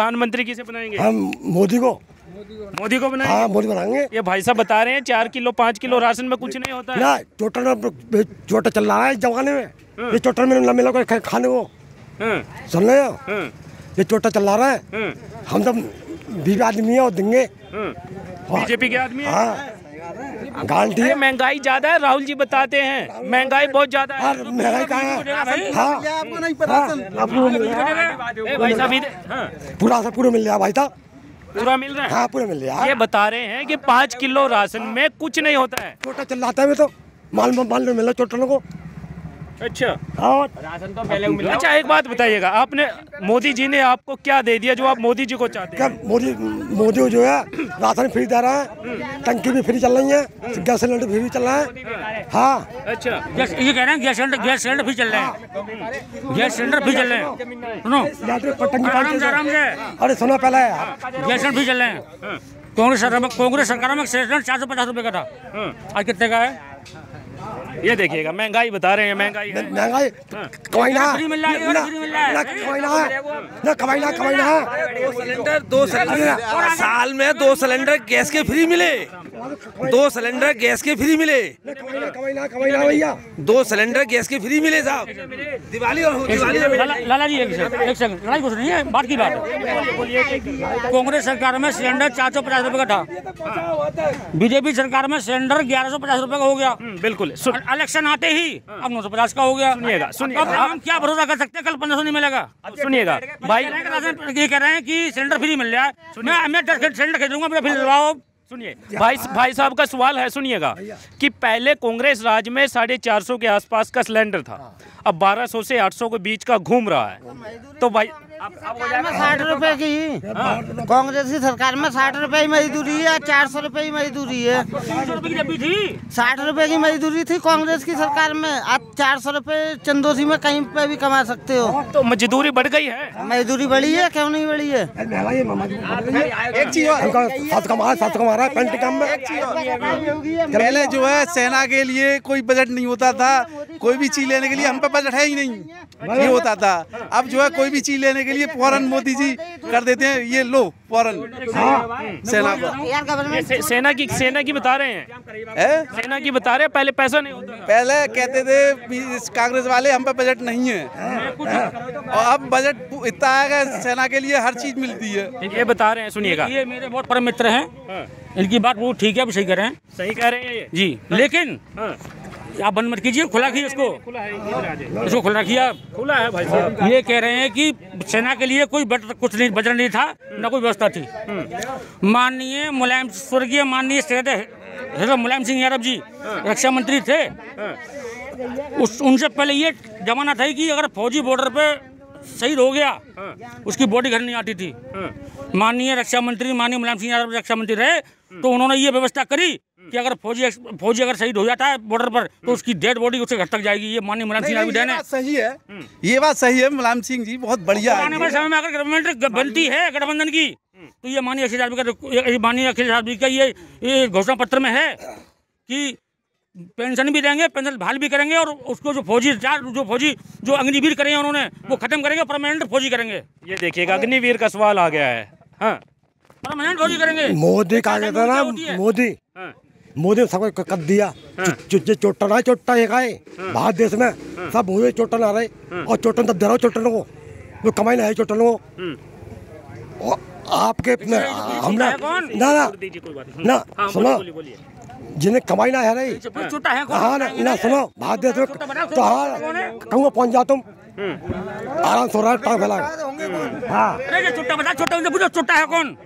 प्रधानमंत्री किसे बनाएँगे? हम मोदी को। मोदी को बनाएँगे? हाँ मोदी बनाएँगे। ये भाई साहब बता रहे हैं चार किलो पाँच किलो राशन में कुछ नहीं होता है। ना चोटर चोटा चल रहा है जमाने में। ये टोटल में न मिला खाने को। हाँ, सुन रहे हो? हाँ, ये चोटा चल रहा है। हाँ, हम तो बीवी आदमी है और देंगे। हाँ। बीजेपी के आदमी है। हाँ? है महँगाई ज़्यादा है राहुल जी बताते हैं। महँगाई बहुत ज़्यादा है। महँगाई कहाँ है? हाँ आपको नहीं पता हाँ, आपको मिल रहा है। ए, भाई साहब हाँ, पूरा से पूरा मिल रहा भाई साहब। पूरा मिल रहा है? हाँ पूरा मिल रहा ये बता रहे हैं कि पाँच किलो राशन में कुछ नहीं होता है। छोटा चल रहा है तो। माल माल में मिल रहा लोगों को। अच्छा। हाँ अच्छा एक बात बताइएगा आपने मोदी जी ने आपको क्या दे दिया जो आप मोदी जी को चाहते क्या हैं मोदी मोदी जो है राशन फ्री दे रहा है टंकी भी फ्री चल रही है गैस सिलेंडर फ्री चल रहा है। हाँ। अच्छा। गैस ये कह रहे हैं गैस सिलेंडर गैस सिलेंडर भी चल रहे हैं। गैस सिलेंडर फ्री चल रहे हैं। सुनो। तो टंकी आराम से अरे सुनो पहले। गैस सिलेंडर भी चल रहे हैं। कांग्रेस सरकार में कांग्रेस सरकार में सिलेंडर चार सौ पचास रुपए का था। आज कितने का है? ये देखिएगा महँगाई बता रहे हैं महँगाई महँगाई? कमाई ना। कमाई मिल रहा है, ना फ्री मिल रहा है। ना कमाई ना। ना कमाई ना दो ना। सिलेंडर दो सिलेंडर। साल में दो सिलेंडर गैस के फ्री मिले। दो सिलेंडर गैस के फ्री मिले। कमाई ना कमाई ना कमाई ना भैया। दो सिलेंडर गैस के फ्री मिले साहब। दिवाली और दिवाली लाला जी एक सेकंड एक लड़ाई कुछ नहीं है बात की बात। कांग्रेस सरकार में सिलेंडर चार सौ पचास रुपए का था। बीजेपी सरकार में सिलेंडर ग्यारह सौ पचास रुपए का हो गया। हम्म, बिल्कुल इलेक्शन आते ही अब नौ सौ पचास का हो गया। सुनिएगा, सुनिए, अब हम क्या भरोसा कर सकते हैं? कल पंद्रह सौ नहीं मिलेगा। सुनिएगा भाई कह रहे हैं कि राशन- ये कह रहे हैं कि सिलेंडर फ्री मिल रहा है। मैं सिलेंडर खरीदूँगा मेरा फ्री दिलवाओ सुनिए भाई भाई साहब का सवाल है सुनिएगा कि पहले कांग्रेस राज में साढ़े चार सौ के आसपास का सिलेंडर था अब बारह सौ से आठ सौ के बीच का घूम रहा है। तो भाई साठ रुपए की। कांग्रेस की सरकार में साठ रुपए की मजदूरी है चार सौ रुपए की मजदूरी है। साठ रुपए की मजदूरी थी कांग्रेस की सरकार में। आज चार सौ रुपए चंदोसी में कहीं पे भी कमा सकते हो। तो मजदूरी बढ़ गई है। मजदूरी बढ़ी है क्यों नहीं बढ़ी है? एक चीज़ है में। पहले जो है। सेना के लिए कोई बजट नहीं होता था। कोई भी चीज़ लेने के लिए हम पे बजट है ही नहीं। ये होता था। अब जो है कोई भी चीज़ लेने के लिए फ़ौरन मोदी जी कर देते हैं। ये लो फ़ौरन। सेना को। सेना की सेना की बता रहे हैं। है? सेना की बता रहे हैं पहले पैसा नहीं होता पहले कहते थे कांग्रेस वाले हम पे बजट नहीं है। और अब बजट इतना है कि सेना के लिए हर चीज़ मिलती है। ये बता रहे हैं सुनिएगा। ये मेरे बहुत परम मित्र हैं। इनकी बात वो ठीक है अब सही कर रहे हैं। सही कह रहे हैं जी लेकिन हाँ, आप बंद मत कीजिए, खुला रखिए इसको। इसको खुला रखिए आप खुला है भाई साहब ये कह रहे हैं कि सेना के लिए कोई बट कुछ नहीं, बजट नहीं था, न कोई व्यवस्था थी। माननीय मुलायम, स्वर्गीय माननीय मुलायम सिंह यादव जी रक्षा मंत्री थे। उस उनसे पहले ये जमाना था कि अगर फौजी बॉर्डर पे शहीद हो गया, उसकी बॉडी घर नहीं आती थी। माननीय रक्षा मंत्री माननीय मुलायम सिंह यादव रक्षा मंत्री रहे तो उन्होंने ये व्यवस्था करी कि अगर फौजी फौजी अगर शहीद हो जाता है बॉर्डर पर तो उसकी डेड बॉडी उसके घर तक जाएगी ये माननीय मुलायम सिंह देन। है सही है। ये बात सही है मुलायम सिंह जी बहुत बढ़िया आने वाले है। समय में अगर गवर्नमेंट बनती है गठबंधन की तो ये माननीय अखिलेश यादव का माननीय अखिलेश यादव का ये घोषणा पत्र में है कि पेंशन भी देंगे पेंशन बहाल भी करेंगे और उसको जो फौजी चार जो फौजी जो अग्निवीर करेंगे उन्होंने वो खत्म करेंगे परमानेंट फौजी करेंगे। ये देखिएगा अग्निवीर का सवाल आ गया है। हाँ। परमानेंट फौजी करेंगे। मोदी का कहता ना मोदी। हाँ। मोदी ने सबको कर दिया। जो- जो चोटन है चोटा एक है। भारत देश में सब हुए चोटन आ रहे और चोटन तब दे रहा चोटन को। जो कमाई नहीं है चोटन को। और आपके हमने है ना ना। दीजिए कोई बात नहीं। ना हाँ सुनो। बोलिए बोलिए। जिन्हें कमाई ना है रही है? हाँ ना ना सुनो। भारत देश में तो हाँ कहूँगा पहुँच जाओ तुम। आराम से हो रहा है टांग फैला। हाँ। अरे ये छोटा बता छोटा उनसे पूछो छोटा है कौन?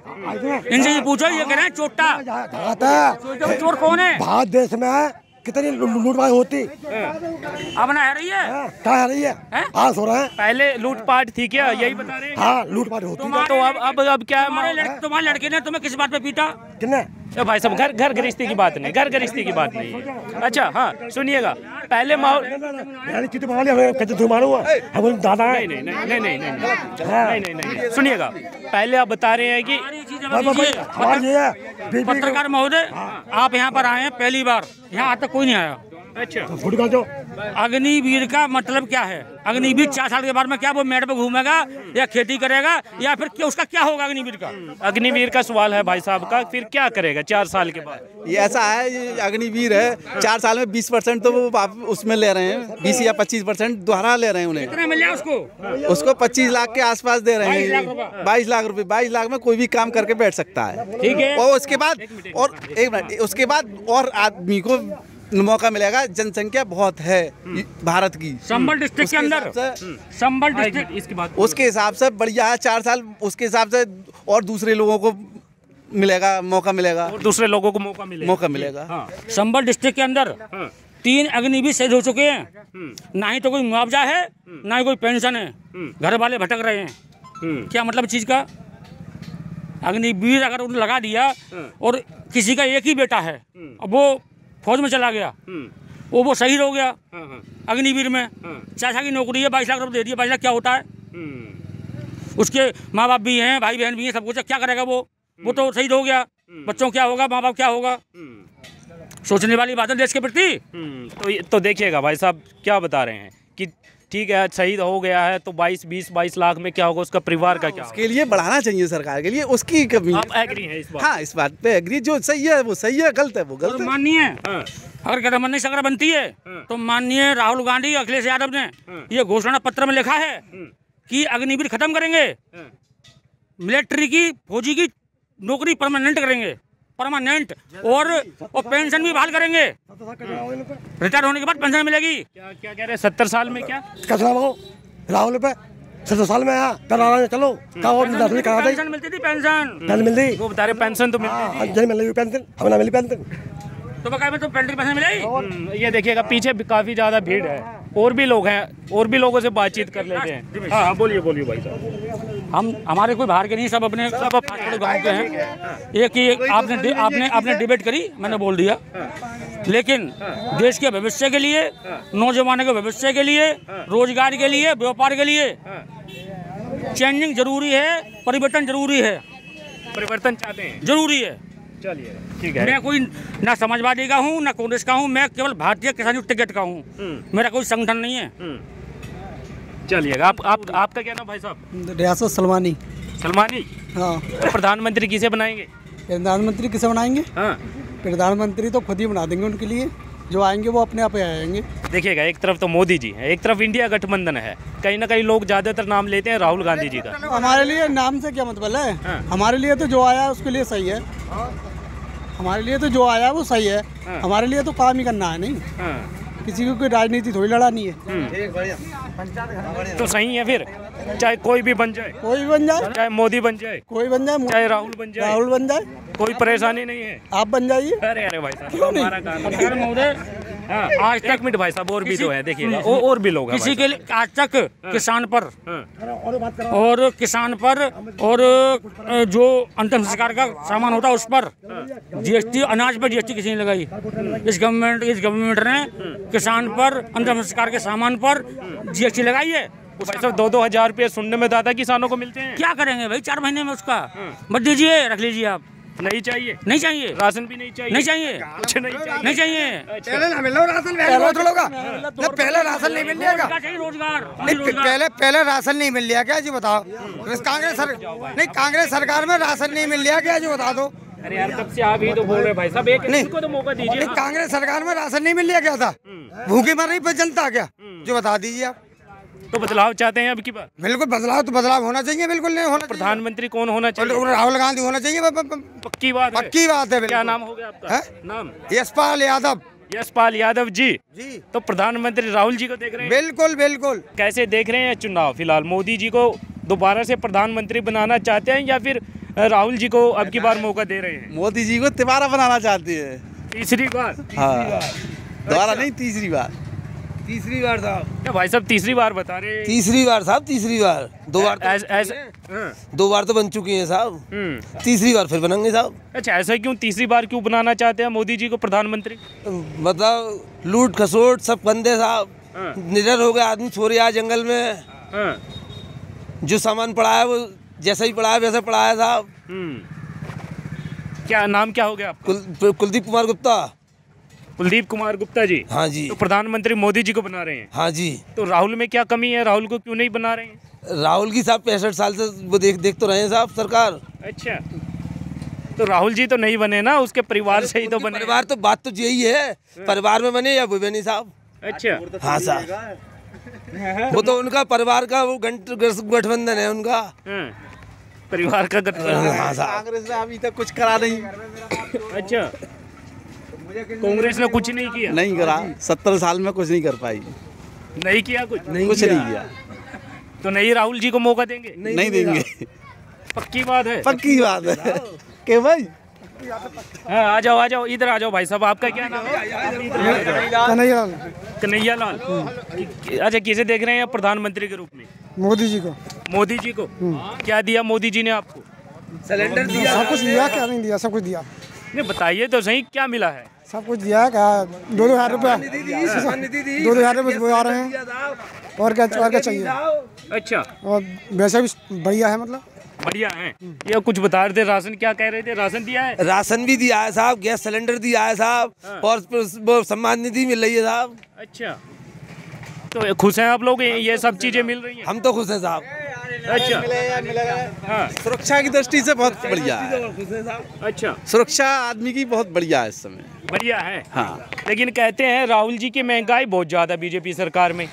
इनसे ये पूछो ये कह रहे हैं तो चोर कौन है? भारत देश में कितनी लूटपाट होती। अब ना है रही है? कहाँ आ रही है। हैं? हो रहा है। पहले लूटपाट थी क्या? यही बता रहे हैं। हाँ लूटपाट होती। तो अब अब अब क्या है तुम्हारे लड़के तुम्हारे लड़के ने तुम्हें किस बात पे पीटा? कितने तो भाई साहब घर घर गृहस्थी की बात नहीं घर गृहस्थी की बात नहीं है अच्छा हाँ सुनिएगा पहले माहौल दादा नहीं नहीं नहीं नहीं नहीं नहीं सुनिएगा पहले आप बता रहे हैं कि पत्रकार महोदय आप यहाँ पर आए हैं पहली बार यहाँ आज तक कोई नहीं आया अच्छा। तो जो अग्निवीर का मतलब क्या है? अग्निवीर चार साल के बाद में क्या वो मेड़ पे घूमेगा या खेती करेगा या फिर क्या उसका क्या होगा अग्निवीर का? अग्निवीर का सवाल है भाई साहब का फिर क्या करेगा चार साल के बाद? ये ऐसा है ये अग्निवीर है चार साल में बीस परसेंट तो वो वाप- उसमें ले रहे हैं बीस या पच्चीस परसेंट दोहरा ले रहे हैं उन्हें। कितना मिल जाए उसको? उसको पच्चीस लाख के आसपास दे रहे हैं। बाईस लाख रुपए बाईस लाख में कोई भी काम करके बैठ सकता है। ठीक है। और उसके बाद और एक मिनट उसके बाद और आदमी को मौका मिलेगा जनसंख्या बहुत है भारत की। संबल डिस्ट्रिक्ट के अंदर। संबल हाँ, डिस्ट्रिक्ट इसकी बात उसके हिसाब से बढ़िया है चार साल उसके हिसाब से और दूसरे लोगों को मिलेगा मौका मिलेगा। और दूसरे लोगों को मौका मिलेगा। मौका मिलेगा। हाँ। संबल डिस्ट्रिक्ट के अंदर हाँ। तीन अग्निवीर शहीद हो चुके हैं। ना ही तो कोई मुआवजा है ना ही कोई पेंशन है। घर वाले भटक रहे हैं। हम्म, क्या मतलब चीज़ का? अग्निवीर अगर उन्हें लगा दिया और किसी का एक ही बेटा है अब वो फौज में चला गया। हम्म, वो वो शहीद हो गया हाँ हाँ। अग्निवीर में। हाँ। चाचा की नौकरी है बाईस लाख रुपये दे दिए बाईस लाख क्या होता है? हम्म, उसके माँ बाप भी हैं भाई बहन भी हैं सब कुछ क्या करेगा वो? वो तो शहीद हो गया। बच्चों क्या होगा माँ बाप क्या होगा? हम्म, सोचने वाली बात है देश के प्रति। हम्म, तो तो देखिएगा भाई साहब क्या बता रहे हैं कि ठीक है शहीद हो गया है तो 22 20 22 लाख में क्या होगा उसका परिवार का क्या उसके लिए बढ़ाना चाहिए सरकार के लिए उसकी कमी? है। आप एग्री हैं इस बात हाँ इस बात पे एग्री जो सही है वो सही है गलत है वो गलत माननीय हाँ अगर गठबंधन सरकार बनती है तो माननीय राहुल गांधी अखिलेश यादव ने ये घोषणा पत्र में लिखा है कि अग्निवीर खत्म करेंगे हाँ। मिलिट्री की फौजी की नौकरी परमानेंट करेंगे परमानेंट और और पेंशन भी बहाल करेंगे। रिटायर होने के बाद पेंशन मिलेगी। क्या क्या कह रहे हैं? सत्तर साल में क्या? वो राहुल पे सत्तर साल में आया। करा चलो का और दसवीं करा दे पेंशन मिलती थी पेंशन पेंशन मिल रही वो बता रहे पेंशन तो मिलती हाँ मिल रही पेंशन हमें ना मिली पेंशन तो बकाया में तो पेंशन पेंशन मिलेगी? हम्म, ये देखिएगा पीछे काफ़ी ज़्यादा भीड़ है। और भी लोग हैं और भी लोगों से बातचीत कर लेते हैं। हाँ हाँ बोलिए बोलिए भाई साहब। हम हमारे कोई बाहर के नहीं सब अपने सब अपने गाँव के हैं। एक ही आपने आपने आपने डिबेट करी मैंने बोल दिया। लेकिन देश के भविष्य के लिए नौजवानों के भविष्य के लिए रोज़गार के लिए व्यापार के लिए चेंजिंग ज़रूरी है परिवर्तन ज़रूरी है। परिवर्तन चाहते हैं। ज़रूरी है। चलिए ठीक है। मैं कोई ना समाजवादी का हूँ ना कांग्रेस का हूँ मैं केवल भारतीय किसान टिकट का हूँ। मेरा कोई संगठन नहीं है। चलिएगा। आप आप आपका क्या नाम भाई साहब? रियासत सलमानी। सलमानी? हाँ। तो प्रधानमंत्री किसे बनाएँगे? प्रधानमंत्री किसे बनाएँगे? हाँ। प्रधानमंत्री तो खुद ही बना देंगे उनके लिए। जो आएँगे वो अपने आप ही आएँगे देखिएगा एक तरफ़ तो मोदी जी है एक तरफ़ इंडिया गठबंधन है। कहीं ना कहीं लोग ज़्यादातर नाम लेते हैं राहुल गांधी जी का। हमारे लिए नाम से क्या मतलब है? हाँ। हमारे लिए तो जो आया उसके लिए सही है। हमारे लिए तो जो आया वो सही है। हाँ। हमारे लिए तो काम ही करना है नहीं? हाँ। किसी को कोई राजनीति थोड़ी लड़ानी है। तो सही है फिर? चाहे कोई भी बन जाए। कोई भी बन जाए। चाहे मोदी बन जाए। कोई बन जाए चाहे राहुल बन जाए। राहुल बन जाए। कोई परेशानी नहीं है। आप बन जाइए। अरे अरे भाई साहब क्यों नहीं? हमारा काम है। हाँ, आज तक मिट भाई साहब और भी तो है देखिए। और भी लोग किसी के लिए आज तक किसान पर हाँ, और किसान पर और जो अंतिम संस्कार का सामान होता है उस पर जीएसटी अनाज पर जीएसटी किसी ने लगाई। इस गवर्नमेंट इस गवर्नमेंट ने किसान पर अंतिम संस्कार के सामान पर जीएसटी लगाई है। भाई साहब दो दो हज़ार रुपये सुनने में दादा किसानों को मिलते हैं। क्या करेंगे भाई? चार महीने में उसका। मत दीजिए रख लीजिए आप। नहीं चाहिए। नहीं चाहिए। राशन भी नहीं चाहिए। नहीं चाहिए। कुछ नहीं चाहिए। नहीं चाहिए। पहले ना मिल राशन पहले तो ना पहले राशन नहीं मिल जाएगा रोज़गार। नहीं पहले पहले राशन नहीं मिल रहा क्या जी बताओ? कांग्रेस नहीं कांग्रेस सरकार में राशन नहीं मिल रहा क्या जी बता दो? अरे यार तब से आप ही तो बोल रहे भाई साहब एक नहीं। इनको तो मौका दीजिए। कांग्रेस सरकार में राशन नहीं मिल रहा क्या था? भूखी मर रही पर जनता क्या? जो बता दीजिए आप। तो बदलाव चाहते हैं अब की बात? बिल्कुल बदलाव तो बदलाव होना चाहिए बिल्कुल नहीं होना प्रधानमंत्री कौन होना चाहिए? राहुल गांधी होना चाहिए पक्की बात पक्की बात है क्या नाम हो गया आपका? नाम? यशपाल यादव। यशपाल यादव जी। जी। तो प्रधानमंत्री राहुल जी को देख रहे हैं? बिल्कुल बिल्कुल। कैसे देख रहे हैं चुनाव? फ़िलहाल मोदी जी को दोबारा से प्रधानमंत्री बनाना चाहते हैं या फिर राहुल जी को अब की बार मौका दे रहे हैं? मोदी जी को तिबारा बनाना चाहती है। तीसरी बार? हाँ। दोबारा नहीं तीसरी बार। तीसरी बार साहब भाई साहब तीसरी बार बता रहे हैं। तीसरी बार साहब तीसरी बार। दो बार तो, ऐस- ऐसे हाँ, दो बार तो बन चुकी हैं साहब। हम्म। तीसरी बार फिर बनेंगे साहब। अच्छा ऐसा क्यों तीसरी बार क्यों बनाना चाहते हैं मोदी जी को प्रधानमंत्री? मतलब लूट खसोट सब बंदे साहब। हाँ। निडर हो गए आदमी छोड़ आया जंगल में। हाँ। जो सामान पड़ा है वो जैसा ही पड़ा है वैसा पड़ा है साहब। हम्म। क्या नाम क्या हो गया आपका? कुलदीप कुमार गुप्ता। कुलदीप कुमार गुप्ता जी हाँ जी। तो प्रधानमंत्री मोदी जी को बना रहे हैं। हाँ जी। तो राहुल में क्या कमी है? राहुल को क्यों नहीं बना रहे हैं? राहुल की साहब पैंसठ साल से वो देख देख तो रहे हैं साहब सरकार। अच्छा। तो राहुल जी तो नहीं बने ना उसके परिवार से ही तो बने। परिवार तो बात तो यही है। परिवार में बने या वो बने साहब? अच्छा। हाँ साहब। वो तो उनका परिवार का वो गठबंधन है उनका। हाँ, परिवार का गठबंधन। हाँ कांग्रेस ने अभी तक कुछ करा नहीं। अच्छा। कांग्रेस ने कुछ नहीं किया? नहीं करा। सत्तर साल में कुछ नहीं कर पाई। नहीं किया कुछ? नहीं कुछ नहीं किया। तो नहीं राहुल जी को मौका देंगे? नहीं देंगे। पक्की बात है। पक्की बात है। के भाई? हाँ आ जाओ आ जाओ इधर आ जाओ भाई साहब आपका क्या नाम है? आप इधर कन्हैया कन्हैया लाल अच्छा किसे देख रहे हैं प्रधानमंत्री के रूप में? मोदी जी को। मोदी जी को? क्या दिया मोदी जी ने आपको? सिलेंडर दिया सब कुछ दिया क्या नहीं दिया सब कुछ दिया। नहीं बताइए तो सही क्या मिला है? सब कुछ दिया क्या दो दो हज़ार रुपया। दो दो हज़ार रुपये वो आ रहे हैं। और क्या और क्या चाहिए? अच्छा। और वैसे भी बढ़िया है मतलब। बढ़िया है। ये कुछ बता रहे थे राशन क्या कह रहे थे? राशन दिया है? राशन भी दिया है साहब गैस सिलेंडर दिया है साहब और सम्मान निधि मिल रही है साहब। अच्छा। तो खुश हैं आप लोग? ये सब चीज़ें मिल रही हैं? हम तो खुश हैं साहब। अच्छा। हाँ। सुरक्षा की दृष्टि से बहुत बढ़िया है। अच्छा। सुरक्षा आदमी की बहुत बढ़िया है इस समय। बढ़िया है। हाँ। लेकिन कहते हैं राहुल जी की महँगाई बहुत ज़्यादा बीजेपी सरकार में।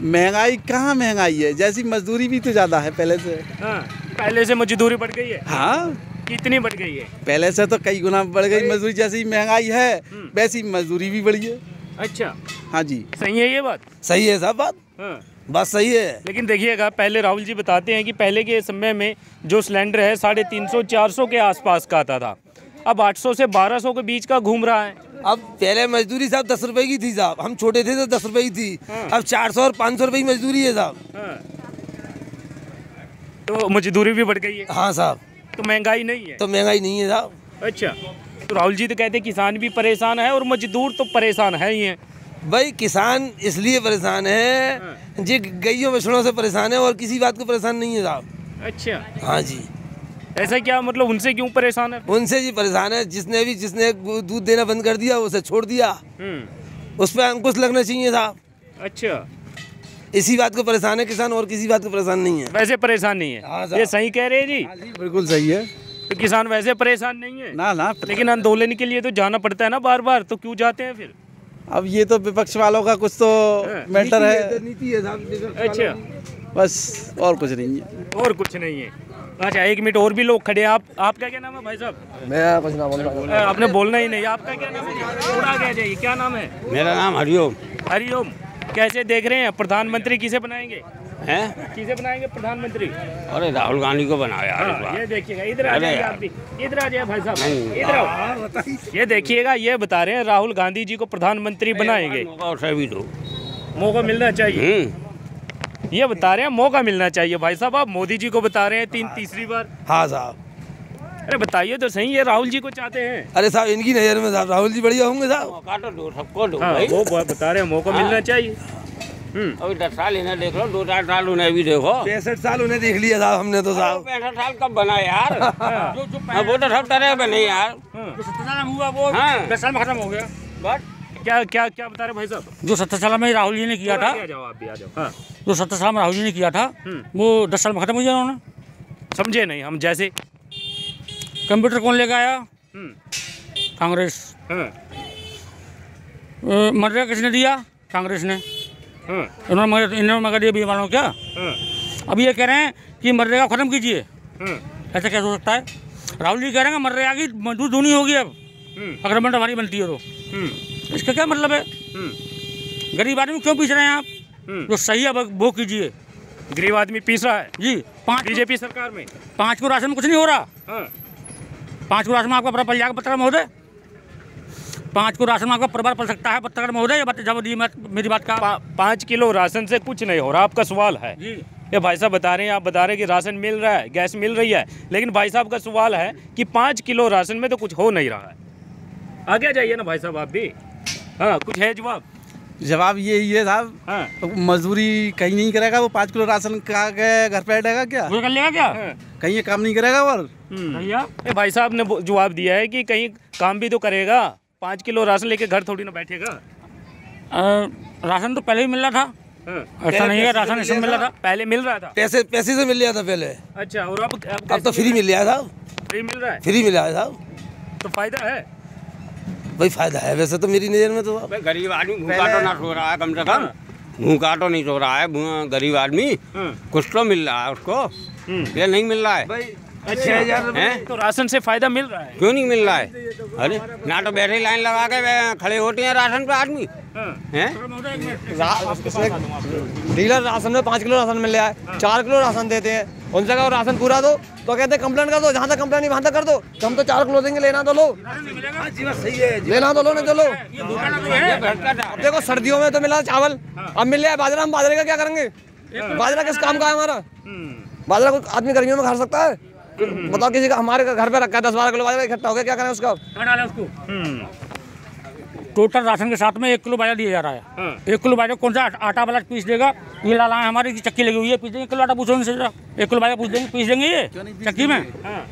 महँगाई कहाँ महँगाई है? जैसी मजदूरी भी तो ज़्यादा है पहले से। हाँ पहले से मजदूरी बढ़ गई है। हाँ। कितनी बढ़ गई है? पहले से तो कई गुना बढ़ गई मजदूरी जैसी महँगाई है वैसी मजदूरी भी बढ़ी है। अच्छा। हाँ जी। सही है ये बात? सही है साहब बात। हाँ। बात सही है। लेकिन देखिएगा पहले राहुल जी बताते हैं कि पहले के समय में जो सिलेंडर है साढ़े तीन सौ चार सौ के आसपास का आता था। अब 800 से 1200 के बीच का घूम रहा है। अब पहले मजदूरी साहब दस रुपए की थी साहब। हम छोटे थे तो दस रुपए की थी। अब चार सौ और पाँच सौ रुपए की मजदूरी है साहब। हाँ। तो मजदूरी भी बढ़ गई है। हाँ साहब। तो महँगाई नहीं है। तो महँगाई नहीं है साहब। अच्छा। तो राहुल जी तो कहते किसान भी परेशान है और मजदूर तो परेशान है ही है। भाई किसान इसलिए परेशान है जी गईयों बछड़ों से परेशान है और किसी बात को परेशान नहीं है साहब। अच्छा। हाँ जी। ऐसा क्या मतलब उनसे क्यों परेशान है? उनसे जी परेशान है जिसने भी जिसने दूध देना बंद कर दिया उसे छोड़ दिया। हम्म। उस पर अंकुश लगना चाहिए साहब। अच्छा। इसी बात को परेशान है किसान और किसी बात को परेशान नहीं है। वैसे परेशान नहीं हाँ। है ये सही कह रहे हैं जी? बिल्कुल सही है। तो किसान वैसे परेशान नहीं है? ना ना लेकिन आंदोलन के लिए तो जाना पड़ता है ना बार बार तो क्यों जाते हैं फिर? अब ये तो विपक्ष वालों का कुछ तो मैटर है। नीति है अच्छा। बस और कुछ नहीं है। और कुछ नहीं है। अच्छा एक मिनट और भी लोग खड़े हैं। आप आपका क्या नाम है भाई साहब? मैं कुछ ना बोलना आपने बोलना ही नहीं। आपका क्या नाम है? थोड़ा क्या जाइए क्या नाम है? मेरा नाम हरिओम। हरिओम। कैसे देख रहे हैं? प्रधानमंत्री किसे बनाएँगे? है? किसे बनाएँगे प्रधानमंत्री। अरे राहुल गांधी को बनाया हाँ, ये देखिएगा इधर आ अरे जाइए आप भी। इधर आ जाइए भाई साहब। इधर आओ। ये देखिएगा ये बता रहे हैं राहुल गांधी जी को प्रधानमंत्री बनाएँगे। मौका उसे भी दो। मौका मिलना चाहिए। हम्म। ये बता रहे हैं मौका मिलना चाहिए। भाई साहब आप मोदी जी को बता रहे हैं तीन तीसरी बार। हाँ साहब। अरे बताइए तो सही ये राहुल जी को चाहते हैं। अरे साहब इनकी नज़र में साहब राहुल जी बढ़िया होंगे साहब। तो दो सबको दो हाँ भाई वो बता रहे हैं मौका हाँ। मिलना चाहिए। अभी दस साल इन्हें देख लो दो चार साल उन्हें भी देखो। पैंसठ साल उन्हें देख लिया साहब हमने तो साहब। पैंसठ साल कब बना यार? हाँ, वो तो सब तरह बने यार। जो सत्तर साल में हुआ वो हाँ। दस साल में खत्म हो गया। बट क्या क्या क्या बता रहे भाई साहब? जो सत्तर साल में राहुल जी ने किया था हाँ। जो सत्तर साल में राहुल जी ने किया था वो दस साल में खत्म हो गया उन्होंने। समझे नहीं हम जैसे कंप्यूटर कौन लेके आया? हम्म, कांग्रेस। हाँ। मनरेगा किसने दिया? कांग्रेस ने। हाँ इन्होंने मगर इन्होंने मगर दिया बीमार क्या? हाँ। अब ये कह रहे हैं कि मनरेगा खत्म कीजिए। हाँ। ऐसा कैसे हो सकता है? राहुल जी कह रहे हैं कि मनरेगा की मजदूर दूनी होगी अब। हम्म, अग्रमेंट हमारी बनती है तो। इसका क्या मतलब है? गरीब आदमी क्यों पीछ रहे हैं आप। जो सही है वो कीजिए। गरीब आदमी पीस रहा है। जी पाँच बीजेपी सरकार में। पाँच को राशन में कुछ नहीं हो रहा। हाँ। पाँच को राशन में आपका परिवार पल जाएगा पत्रकार महोदय। पाँच को राशन आपका परिवार पड़ सकता है पत्रकार महोदय जब मेरी बात का पा, पाँच किलो राशन से कुछ नहीं हो रहा आपका सवाल है। जी। ये भाई साहब बता रहे हैं आप बता रहे हैं कि राशन मिल रहा है गैस मिल रही है लेकिन भाई साहब का सवाल है कि पाँच किलो राशन में तो कुछ हो नहीं रहा है। आगे जाइए ना भाई साहब आप भी। हाँ कुछ है जवाब? जवाब ये ही है साहब। हाँ। तो मजदूरी कहीं नहीं करेगा वो पाँच किलो राशन खा के घर पे बैठेगा क्या? वो कर लेगा क्या? हाँ। कहीं ये काम नहीं करेगा और। भैया ये भाई साहब ने जवाब दिया है कि कहीं काम भी तो करेगा। पाँच किलो राशन लेके घर थोड़ी ना बैठेगा? राशन तो पहले ही मिल रहा था। हाँ। ऐसा नहीं है राशन इसमें मिल रहा था। पहले मिल रहा था? पैसे पैसे से मिल रहा था पहले। अच्छा और अब अब, तो फ्री मिल रहा था। फ्री मिल रहा है? फ्री मिल रहा था। तो फ़ायदा है? भाई फ़ायदा है। वैसे तो मेरी नज़र में तो गरीब आदमी भूखा तो ना सो रहा है कम से कम। भूखा तो नहीं सो रहा है गरीब आदमी। कुछ तो मिल रहा है उसको। ये नहीं मिल रहा है। अच्छा हैं? तो राशन से फ़ायदा मिल रहा है। क्यों नहीं मिल रहा है? अरे ना तो बैठे लाइन लगा के खड़े होते हैं राशन पे आदमी। हैं। डीलर राशन में पाँच किलो राशन मिल रहा है चार किलो राशन देते हैं। उनसे कहो राशन पूरा दो तो कहते हैं कंप्लेन कर दो जहाँ तक कंप्लेन वहाँ तक कर दो। हम तो चार किलो देंगे लेना तो लो। लेना तो लो नहीं तो लो। अब देखो सर्दियों में तो मिला चावल। अब मिल रहा है बाजरा हम बाजरे का क्या करेंगे? बाजरा किस काम का है हमारा? बाजरा कोई आदमी गर्मियों में खा सकता है? बताओ किसी का हमारे घर पे रखा है दस बारह किलो बाजरा इकट्ठा हो गया क्या करें उसका? कहाँ उसको। टोटल राशन के साथ में एक किलो बाजरा दिया जा रहा है। एक किलो बाजरा कौन सा आटा- वाला पीस देगा? ये लाला है हमारी चक्की लगी हुई है पीस देंगे एक किलो आटा पूछो इनसे एक किलो बाजरा पूछ देंगे पीस देंगे ये चक्की में?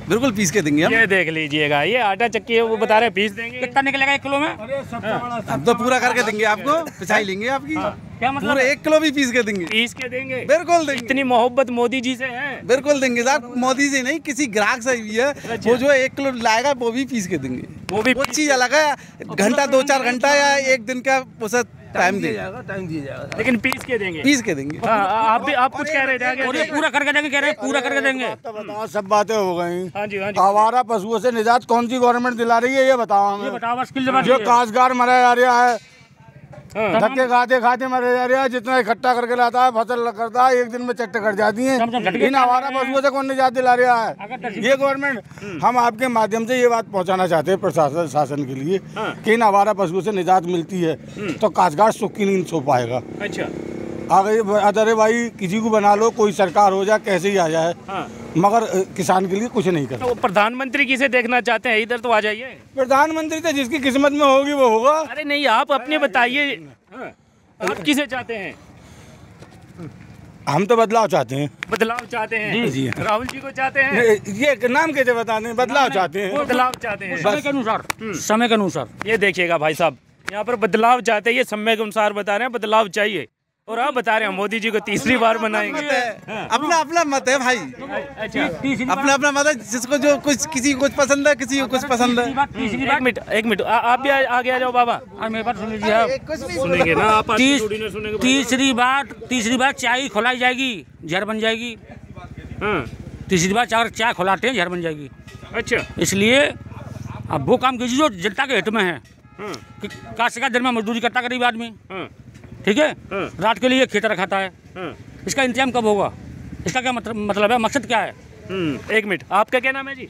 बिल्कुल पीस के देंगे हम। ये देख लीजिएगा ये आटा चक्की है वो बता रहे हैं पीस देंगे। कितना निकलेगा एक किलो में हम तो पूरा करके देंगे आपको पिछाई लेंगे आपकी। क्या मतलब? पूरा एक किलो भी पीस के देंगे। पीस के देंगे। बिल्कुल देंगे। इतनी मोहब्बत मोदी जी से है। बिल्कुल देंगे। साहब मोदी जी नहीं किसी ग्राहक से भी है। वो जो एक किलो लाएगा वो भी पीस के देंगे। वो भी वो चीज़ अलग है। घंटा दो चार घंटा या एक दिन का उसे टाइम दे। टाइम दिया जाएगा। लेकिन पीस के देंगे। पीस के देंगे। हाँ, आप भी आप कुछ कह रहे थे आगे। और ये पूरा करके देंगे कह रहे हैं पूरा करके देंगे। तो सब बातें हो गई। हाँ जी हाँ जी। आवारा पशुओं से निजात कौन सी गवर्नमेंट दिला रही है ये बताओ ये हमें बताओ जो। काशगार मरा जा रहा हाँ। धक्के खाते खाते मरे जा रहे हैं जितना इकट्ठा करके लाता है फ़सल करता है एक दिन में चट्टे कर जाती हैं। इन आवारा पशुओं से कौन निजात दिला रहा है? ये गवर्नमेंट हम आपके माध्यम से ये बात पहुँचाना चाहते हैं प्रशासन शासन के लिए कि इन आवारा पशुओं से निजात मिलती है तो काजगार सुख की नींद सो पाएगा। अच्छा। अगर अरे भाई किसी को बना लो कोई सरकार हो जाए कैसे ही आ जाए। हाँ। मगर किसान के लिए कुछ नहीं कर तो प्रधानमंत्री किसे देखना चाहते हैं? इधर तो आ जाइए। प्रधानमंत्री तो जिसकी किस्मत में होगी वो होगा। अरे नहीं आप अपने बताइए। हाँ, आप किसे चाहते हैं? हम तो बदलाव चाहते हैं। बदलाव चाहते हैं? जी। जी। राहुल जी को चाहते हैं? ये ये नाम कैसे बता दें बदलाव चाहते हैं। बदलाव चाहते हैं। समय के अनुसार समय के अनुसार। ये देखिएगा भाई साहब यहाँ पर बदलाव चाहते हैं ये समय के अनुसार बता रहे हैं बदलाव चाहिए। और आप बता रहे हैं मोदी जी को तीसरी बार बनाएँगे अपना अपना मत है भाई। अच्छा। अपना अपना मत है जिसको जो कुछ किसी को कुछ पसंद है किसी को कुछ पसंद है। तीसरी बात तीसरी एक मिनट एक मिनट आप भी आ- आगे आ जाओ बाबा। मेरे बात सुन लीजिए आप सुनेंगे ना आप तीसरी बात तीसरी बात चाय खुलाई जाएगी जहर बन जाएगी। हाँ। तीसरी बार चार चाय खुलाते हैं जहर बन जाएगी। अच्छा। इसलिए अब वो काम कीजिए जो जनता के हित में है। हाँ। कि काश का दिन में मजदूरी करता गरीब आदमी हाँ। ठीक है? हाँ। रात के लिए खेतर खाता है। हाँ। इसका इंतज़ाम कब होगा? इसका क्या मतलब मतलब है? मकसद क्या है? हम्म, एक मिनट। आपका क्या नाम है जी?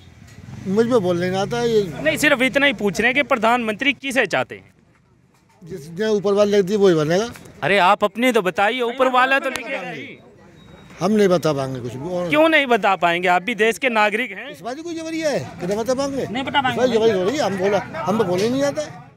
मुझमें बोलने नहीं आता ये। नहीं सिर्फ़ इतना ही पूछ रहे हैं कि प्रधानमंत्री किसे चाहते हैं? जिसने ऊपर वाले लगती है वही बनेगा। अरे आप अपने तो बताइए ऊपर वाला तो लिखेगा हम नहीं बता पाएँगे कुछ भी और क्यों नहीं बता पाएँगे? आप भी देश के नागरिक हैं। इस बात की कोई जबरी है? कितना बता पाएँगे? नहीं बता पाएँगे। जबरी हो रही है हम बोला हम तो बोले नहीं आता। है